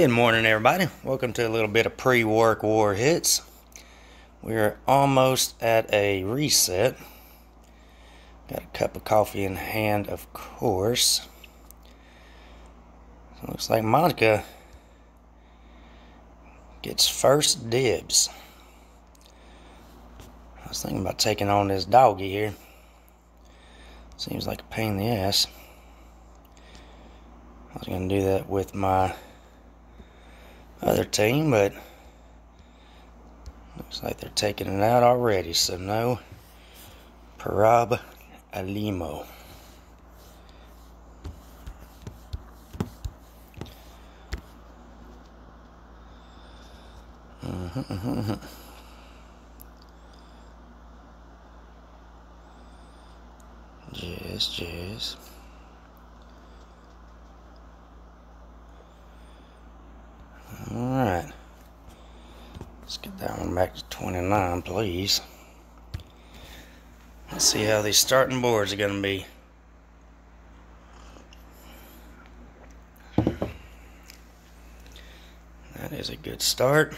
Good morning, everybody. Welcome to a little bit of pre work war hits. We're almost at a reset. Got a cup of coffee in hand, of course. Looks like Monica gets first dibs. I was thinking about taking on this doggy here. Seems like a pain in the ass. I was going to do that with my other team, but looks like they're taking it out already. So no Parab Alimo. Mm-hmm, Yes, yes. Alright. Let's get that one back to 29, please. Let's see how these starting boards are going to be. That is a good start.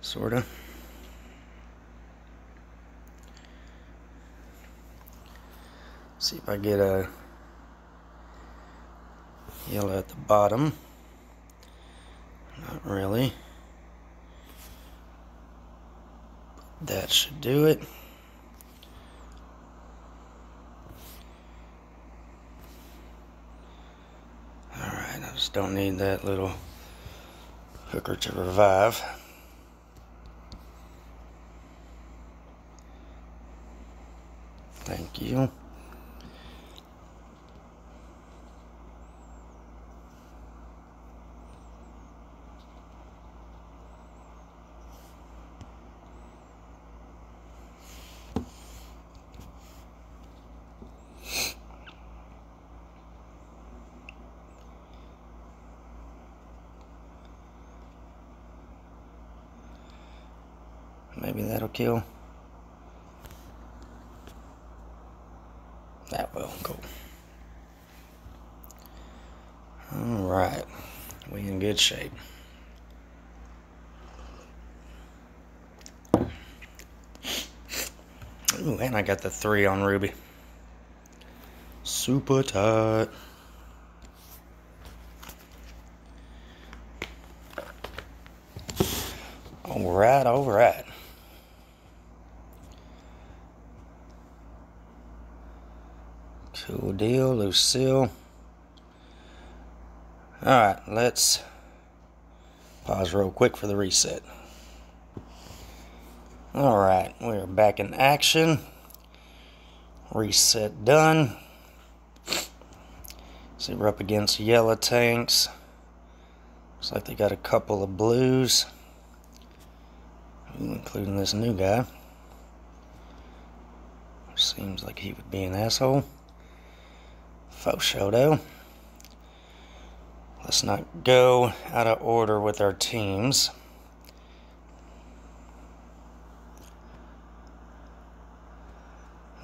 Sort of. See if I get a yellow at the bottom. Not really. That should do it. Alright, I just don't need that little hooker to revive. Thank you. Maybe that'll kill. That will. Cool. Alright. We in good shape. Ooh, and I got the three on Ruby. Super tight. Alright, alright. Cool deal, Lucille. Alright, let's pause real quick for the reset. Alright, we're back in action. Reset done. See, we're up against yellow tanks. Looks like they got a couple of blues, including this new guy. Seems like he would be an asshole. Faux. Let's not go out of order with our teams.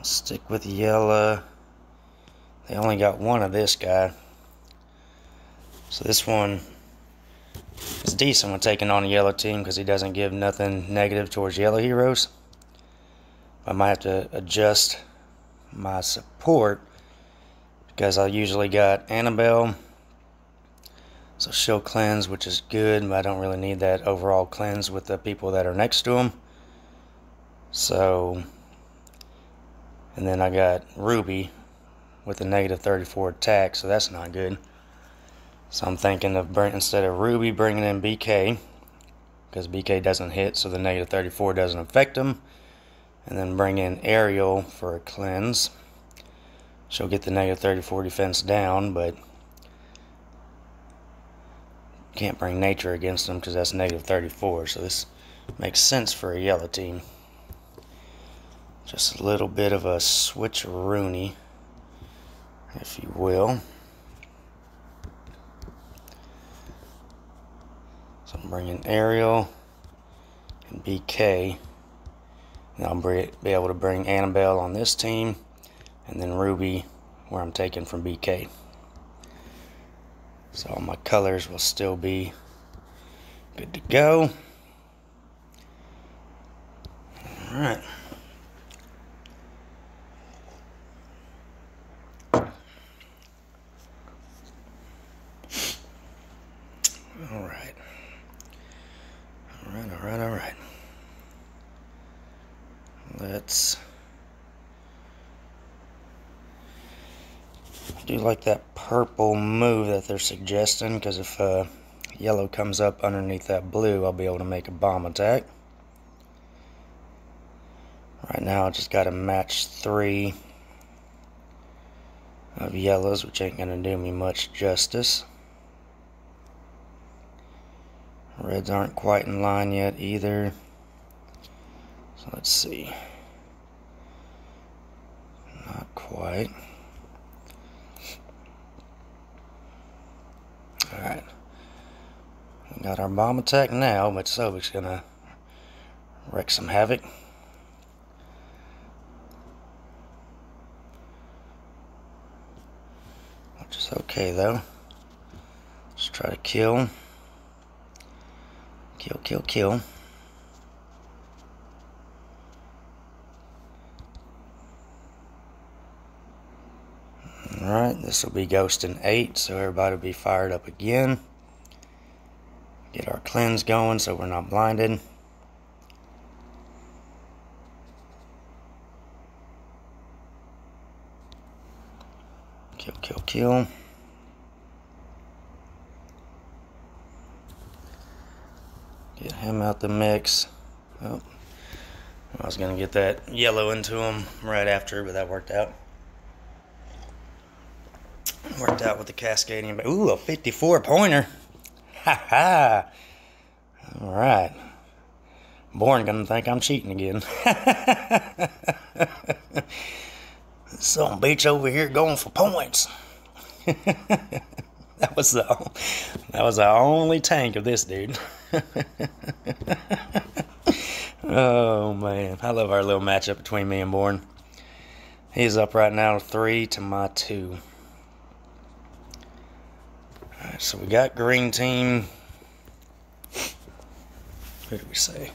Stick with yellow. They only got one of this guy. So this one is decent when taking on a yellow team because he doesn't give nothing negative towards yellow heroes. I might have to adjust my support because I usually got Annabelle. So she'll cleanse, which is good, but I don't really need that overall cleanse with the people that are next to him. So, and then I got Ruby with a negative 34 attack, so that's not good. So I'm thinking of bring, instead of Ruby bringing in BK, because BK doesn't hit, so the negative 34 doesn't affect him. And then bring in Ariel for a cleanse. She'll get the negative 34 defense down, but can't bring nature against them because that's negative 34. So this makes sense for a yellow team. Just a little bit of a switcheroony, if you will. So I'm bringing Ariel and BK. And I'll be able to bring Annabelle on this team and then Ruby where I'm taking from BK. So all my colors will still be good to go. Alright. Alright. Alright, alright, alright. Let's do like that purple move that they're suggesting because if uh, yellow comes up underneath that blue I'll be able to make a bomb attack. Right now I just got to match three of yellows which ain't gonna do me much justice. Reds aren't quite in line yet either. So let's see. Not quite Alright. We got our bomb attack now, but Sobek's gonna wreak some havoc. Which is okay though. Just try to kill. Kill, kill, kill. Alright, this will be ghosting 8, so everybody will be fired up again. Get our cleanse going so we're not blinded. Kill, kill, kill. Get him out the mix. Oh, I was going to get that yellow into him right after, but that worked out. Worked out with the cascading. Ooh, a 54 pointer. Ha ha. All right. Born gonna think I'm cheating again. Some bitch over here going for points. that was the that was the only tank of this dude. oh man, I love our little matchup between me and Born. He's up right now three to my two. So we got green team. Who do we say?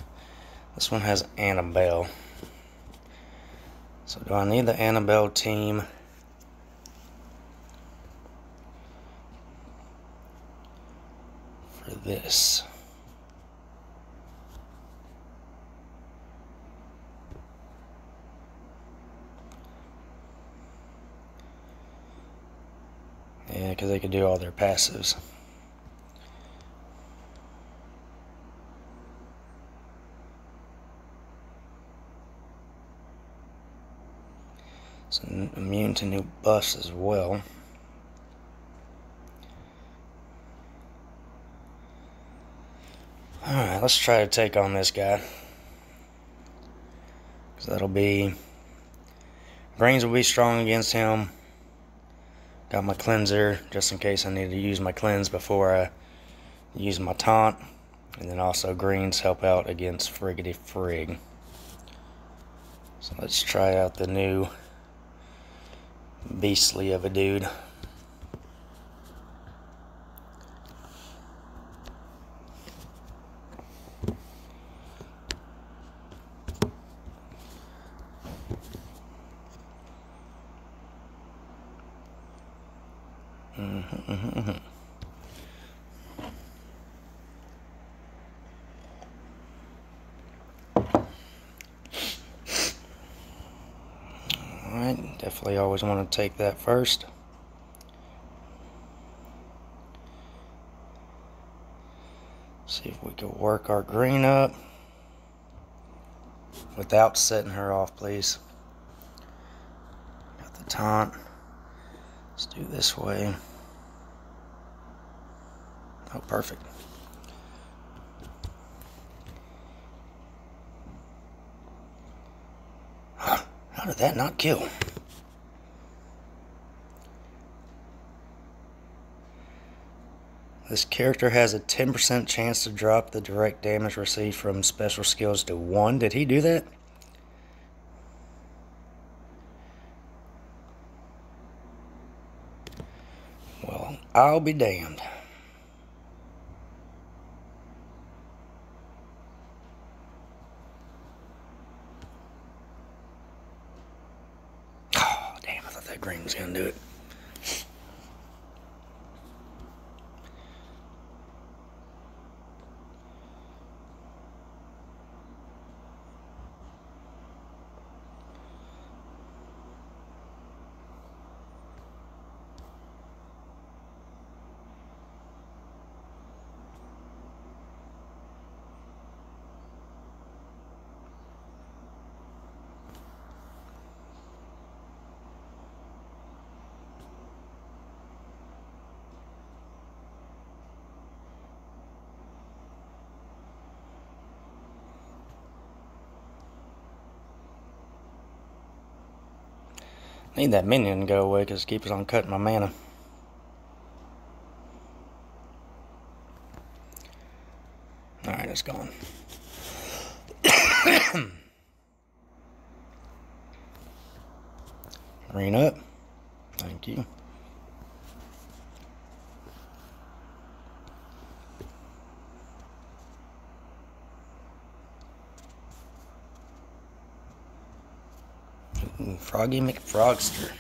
This one has Annabelle. So do I need the Annabelle team? For this. Yeah, because they could do all their passives. So immune to new buffs as well. Alright, let's try to take on this guy. Because that'll be... Brains will be strong against him. Got my cleanser just in case I need to use my cleanse before I use my taunt. And then also greens help out against Friggity Frig. So let's try out the new beastly of a dude. Alright, definitely always want to take that first. See if we can work our green up without setting her off, please. Got the taunt. Let's do this way. Oh, perfect. How did that not kill? This character has a 10% chance to drop the direct damage received from special skills to 1. Did he do that? Well, I'll be damned. Oh, damn, I thought that green was going to do it. Need that minion to go away because it keeps on cutting my mana. Alright, it's gone. Green up. Thank you. Froggy McFrogster.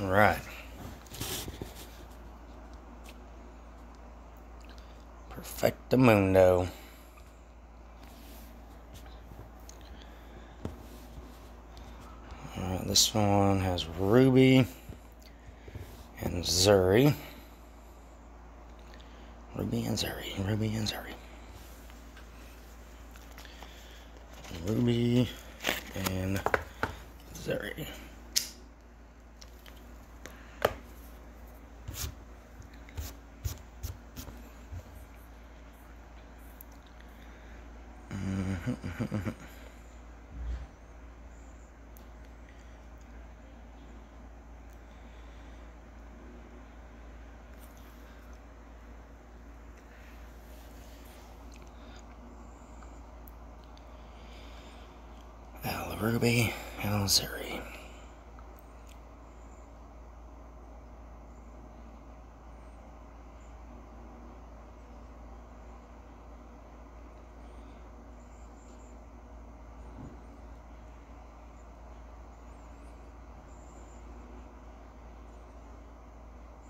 All right. Perfectamundo. All right, this one has Ruby and Zuri. Ruby and Zuri, Ruby and Zuri. Ruby and Zuri. Ruby, and Zuri.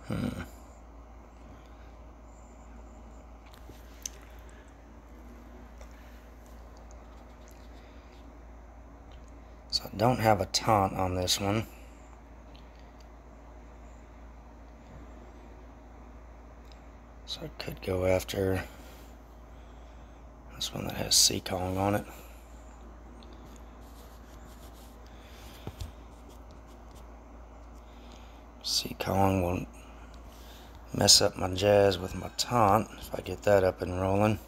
Hmm. So I don't have a taunt on this one. So I could go after this one that has Seakong on it. Seakong won't mess up my jazz with my taunt if I get that up and rolling.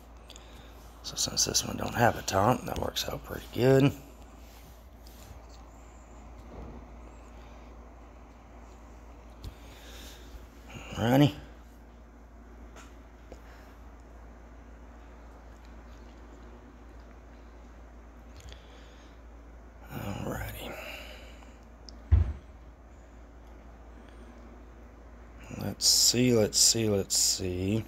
So since this one don't have a taunt, that works out pretty good. Alrighty. Alrighty. Let's see, let's see, let's see.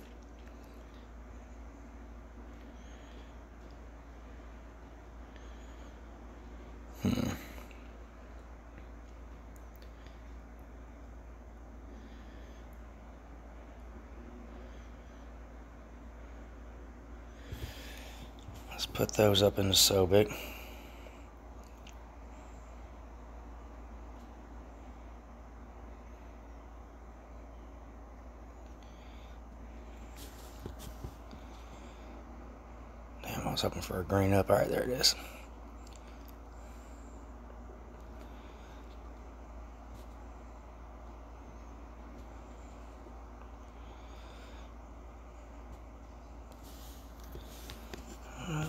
Those up into Sobek. Damn, I was hoping for a green up. Alright, there it is.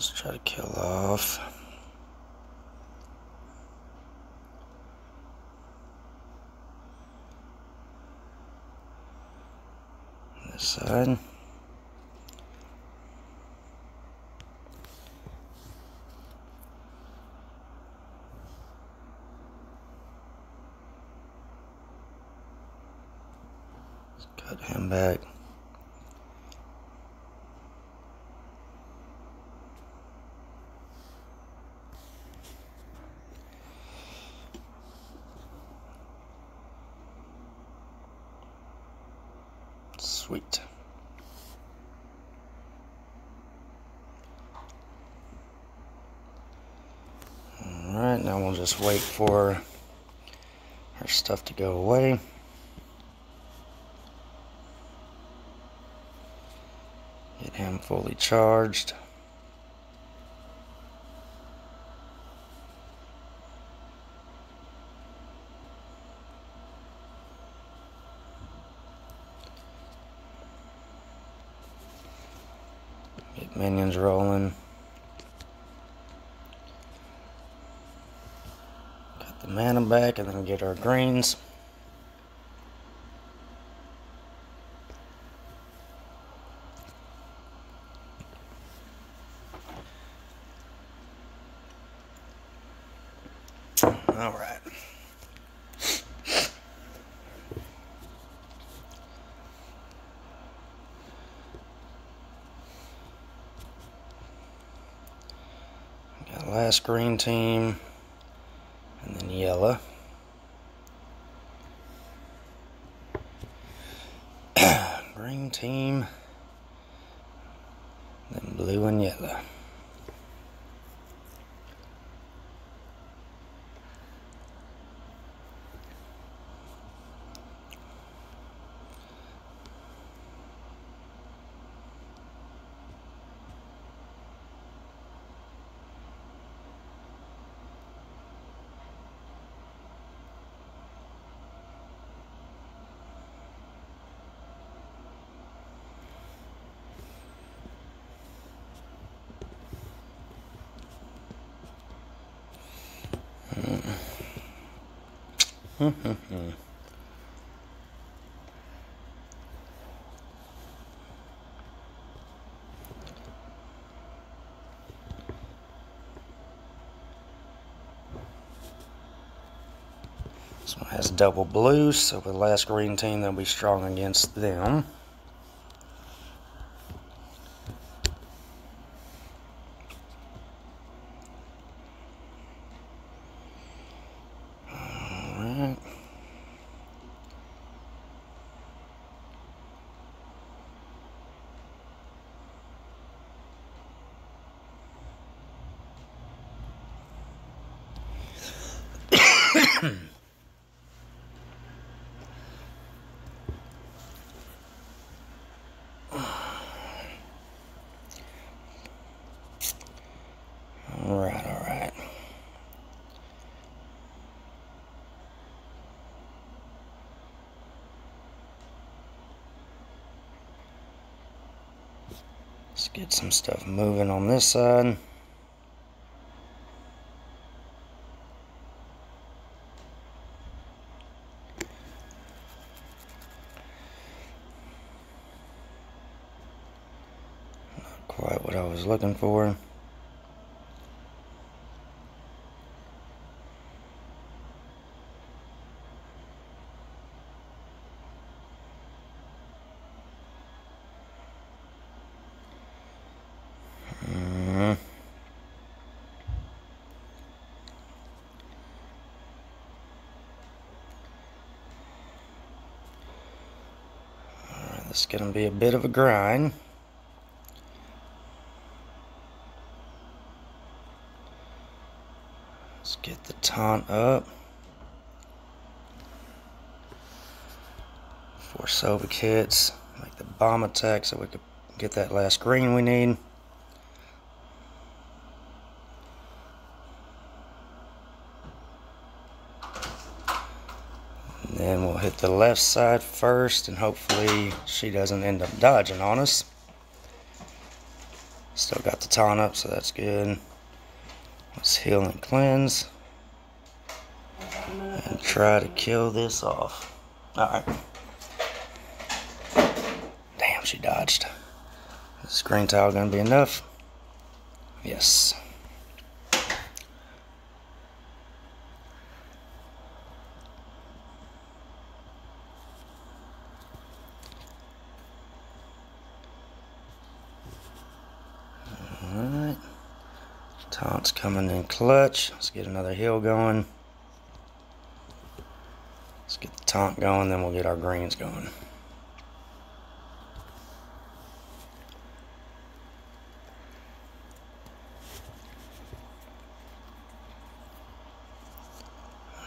let's try to kill off. This side. Let's cut him back. Just wait for our stuff to go away. Get him fully charged. Get minions rolling. The mana back and then get our greens. All right. Got last green team and then yellow. green team, then blue and yellow. This one has double blue, so the last green team they'll be strong against them. Alright. Alright, alright. Let's get some stuff moving on this side. Not quite what I was looking for. Going to be a bit of a grind. Let's get the taunt up. Before Sobek hits, make the bomb attack so we could get that last green we need. And then we'll hit the left side first and hopefully she doesn't end up dodging on us. Still got the taunt up, so that's good. Let's heal and cleanse. And try to kill this off. Alright. Damn, she dodged. Is green tile gonna be enough? Yes. Taunt's coming in clutch. Let's get another hill going. Let's get the taunt going, then we'll get our greens going.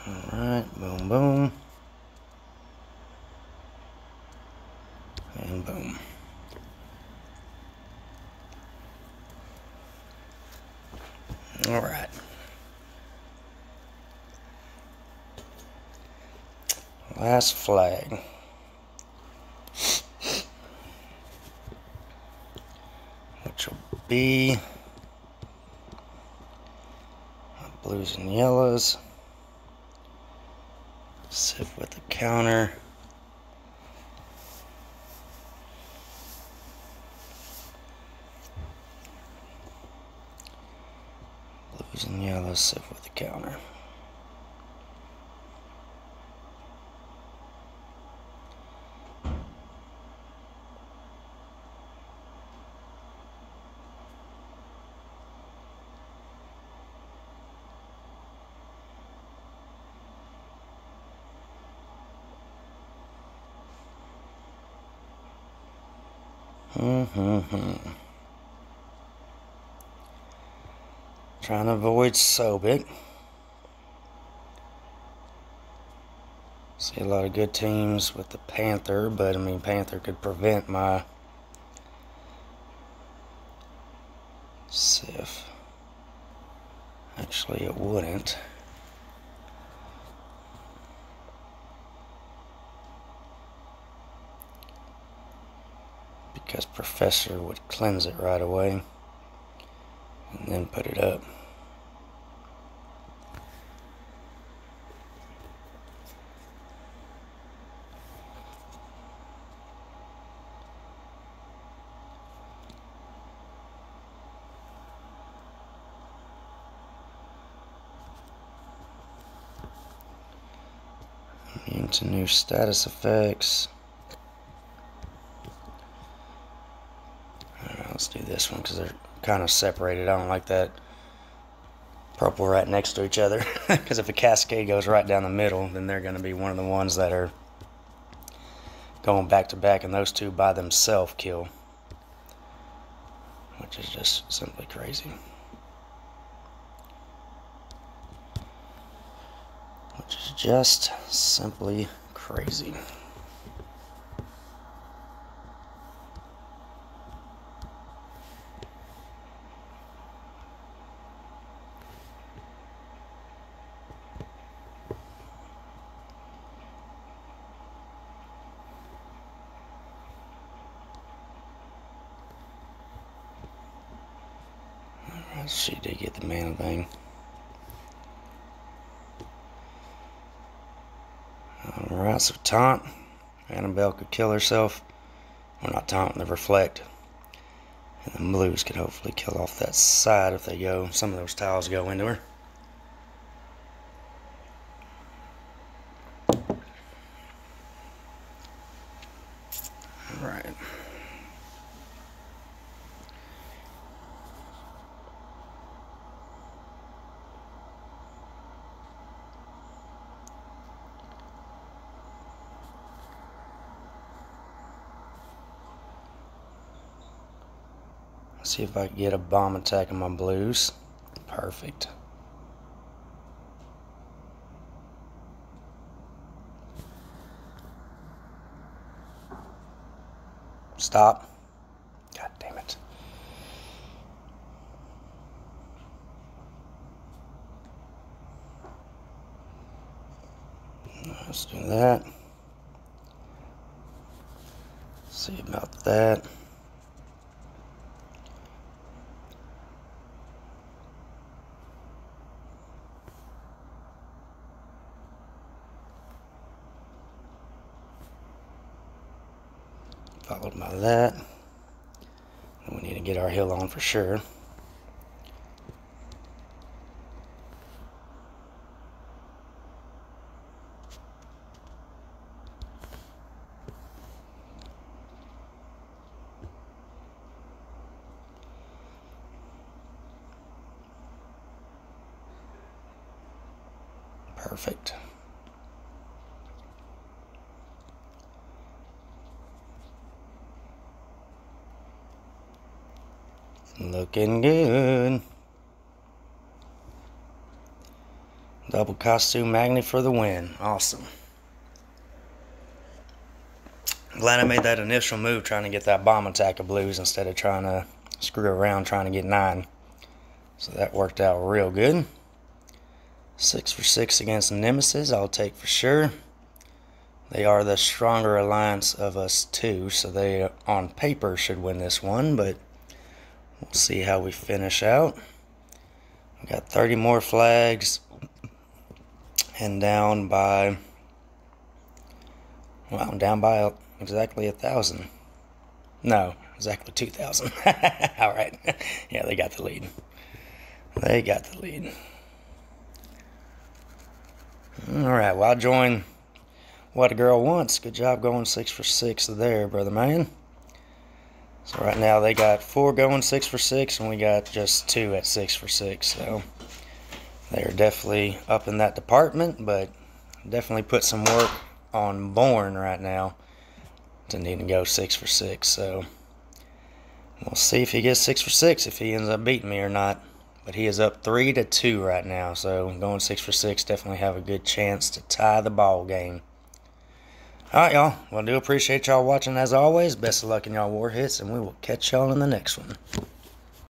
Alright, boom, boom. And boom. Alright. Flag. Which will be blues and yellows. Sit with the counter. Blues and yellows sit with the counter. Mm-hmm. Trying to avoid Sobek. See a lot of good teams with the Panther, but I mean Panther could prevent my Sif. Actually it wouldn't. Because Professor would cleanse it right away and then put it up. Into new status effects. Let's do this one because they're kind of separated. I don't like that purple right next to each other. Because if a cascade goes right down the middle then they're going to be one of the ones that are going back to back and those two by themselves kill. Which is just simply crazy. Which is just simply crazy She did get the man thing. Alright, so taunt. Annabelle could kill herself. Well, not taunt, the reflect. And the blues could hopefully kill off that side if they go. Some of those tiles go into her. Alright. See if I get a bomb attack on my blues. Perfect. Stop. God damn it. Let's do that. See about that. that. We need to get our hill on for sure. Perfect. Looking good. Double costume magnet for the win. Awesome. Glad I made that initial move trying to get that bomb attack of blues instead of trying to screw around trying to get nine. So that worked out real good. Six for six against Nemesis, I'll take for sure. They are the stronger alliance of us two, so they on paper should win this one, but we'll see how we finish out. We got 30 more flags and down by well, I'm down by exactly a thousand. No, exactly 2,000. All right. Yeah, they got the lead. They got the lead. All right, well, I'll join what a girl wants. Good job going six for six there, brother man. So right now they got four going six for six, and we got just two at six for six. So they're definitely up in that department, but definitely put some work on Born right now to need to go six for six. So we'll see if he gets six for six, if he ends up beating me or not. But he is up three to two right now. So going six for six definitely have a good chance to tie the ball game. All right, y'all. Well, I do appreciate y'all watching as always. Best of luck in y'all war hits, and we will catch y'all in the next one.